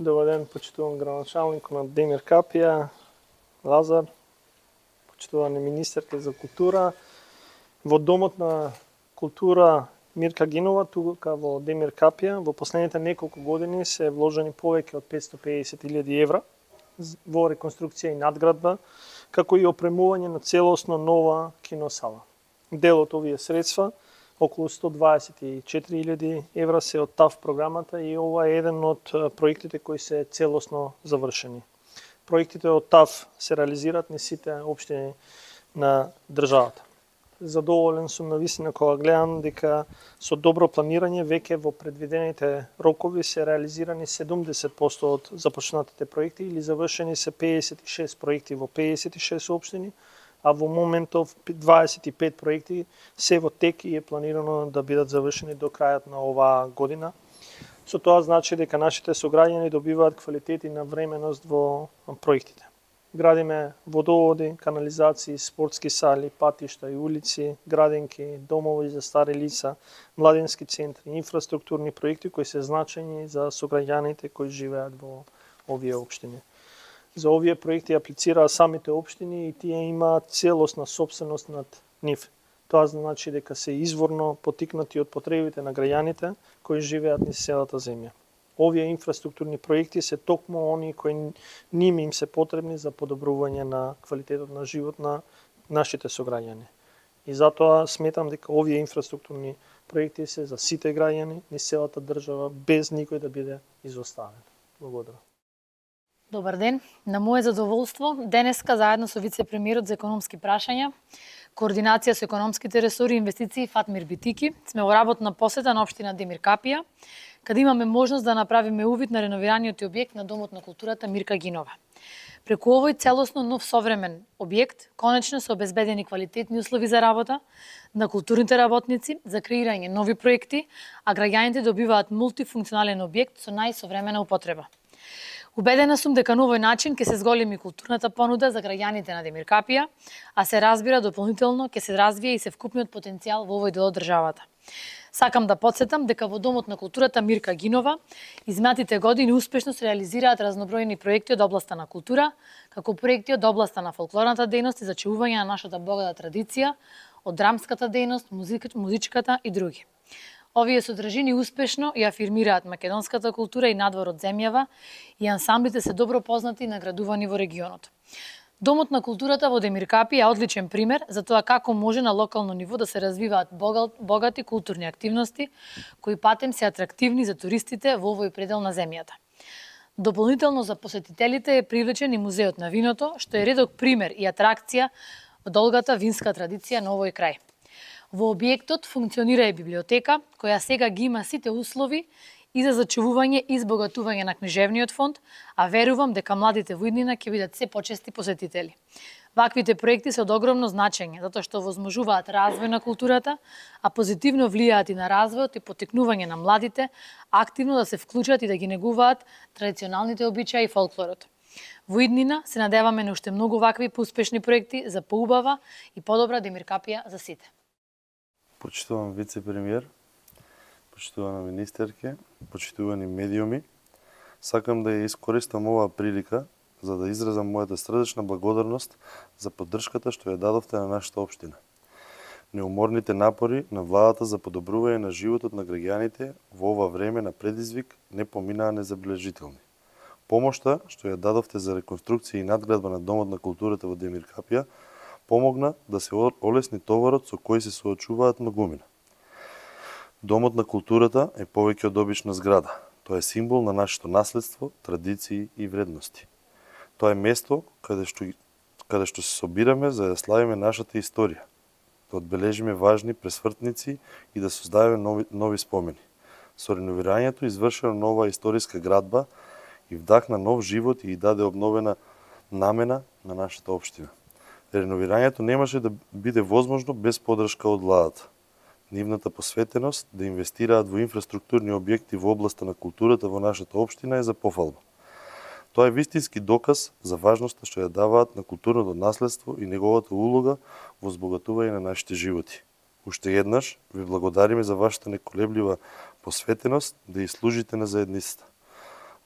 Добар ден, почитуван градоначалник на Демир Капија, Лазар, почитувани министерка за култура. Во Домот на култура Мирка Гинова, тука во Демир Капија, во последните неколку години се вложени повеќе од 550.000 евра во реконструкција и надградба, како и опремување на целосно нова киносала. Дел од овие средства околу 124.000 евра се од ТАВ програмата и ова е еден од проектите кои се целосно завршени. Проектите од ТАВ се реализираат на сите општини на државата. Задоволен сум на висина кога гледам дека со добро планирање веќе во предвидените рокови се реализирани 70% од започнатите проекти или завршени се 56 проекти во 56 општини, а во моментов 25 проекти се во тек и е планирано да бидат завршени до крајот на оваа година. Со тоа значи дека нашите сограѓани добиваат квалитет и навременост во проектите. Градиме водоводи, канализации, спортски сали, патишта и улици, градинки, домови за стари лица, младински центри, инфраструктурни проекти кои се значени за сограѓаните кои живеат во овие општини за овие проекти аплицираа самите општини и тие имаат целосна собственост над нив. Тоа значи дека се изворно потикнати од потребите на граѓаните кои живеат низ селата земја. Овие инфраструктурни проекти се токму они кои ними им се потребни за подобрување на квалитетот на живот на нашите сограѓани. И затоа сметам дека овие инфраструктурни проекти се за сите граѓани низ целата држава без никој да биде изоставен. Благодарам. Добар ден. На мое задоволство, денеска заедно со вице-премиерот за економски прашања, координација со економските ресори и инвестиции Фатмир Битики, сме во работна посета на општина Демир Капија, каде имаме можност да направиме увид на реновираниот објект на Домот на културата Мирка Гинова. Преку овој целосно нов современ објект, конечно се обезбедени квалитетни услови за работа на културните работници, за креирање нови проекти, а граѓаните добиваат мултифункционален објект со најсовремена употреба. Убедена сум дека на овој начин ќе се зголеми културната понуда за граѓаните на Демир Капија, а се разбира дополнително ќе се развие и се вкупниот потенцијал во овој дел од државата. Сакам да подсетам дека во Домот на културата Мирка Гинова изминатите години успешно се реализираат разнобројни проекти од областа на култура, како проекти од областа на фолклорната дејност и зачувување на нашата богата традиција, од драмската дејност, музичката и други. Овие содржини успешно ја афирмираат македонската култура и надвор од земјава и ансамблите се добро познати и наградувани во регионот. Домот на културата во Демиркапи е одличен пример за тоа како може на локално ниво да се развиваат богати културни активности кои патем се атрактивни за туристите во овој предел на земјата. Дополнително за посетителите е привлечен и музеот на виното, што е редок пример и атракција во долгата винска традиција на овој крај. Во објектот функционира и библиотека, која сега ги има сите услови и за зачувување и збогатување на книжевниот фонд, а верувам дека младите во иднина ќе бидат се почести посетители. Ваквите проекти се од огромно значење, затоа што возможуваат развој на културата, а позитивно влијаат и на развојот и потекнување на младите, активно да се вклучат и да ги негуваат традиционалните обичаи и фолклорот. Во иднина се надеваме на уште многу вакви успешни проекти за поубава и подобра демиркапија за сите почитуван вице-премиер, почитувана министерке, почитувани медиуми, сакам да ја искористам оваа прилика за да изразам мојата срдечна благодарност за поддршката што ја дадовте на нашата општина. Неуморните напори на владата за подобрување на животот на граѓаните во ова време на предизвик не поминаа незабележителни. Помошта што ја дадовте за реконструкција и надградба на Домот на културата во Демир Капија помогна да се олесни товарот со кој се соочуваат многумина. Домот на културата е повеќе од обична зграда. Тоа е символ на нашето наследство, традиции и вредности. Тоа е место каде што, каде што се собираме за да славиме нашата историја, да одбележиме важни пресвртници и да создаваме нови, нови спомени. Со реновирањето извршена нова историска градба и вдахна нов живот и даде обновена намена на нашата општина. Реновирањето немаше да биде возможно без подршка од владата. Нивната посветеност да инвестираат во инфраструктурни објекти во областа на културата во нашата општина е за пофалба. Тоа е вистински доказ за важноста што ја даваат на културното наследство и неговата улога во збогатување на нашите животи. Уште еднаш ви благодариме за вашата неколеблива посветеност да ја служите на заедницата.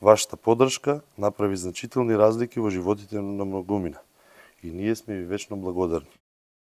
Вашата подршка направи значителни разлики во животите на многумина и ние сме ви вечно благодарни.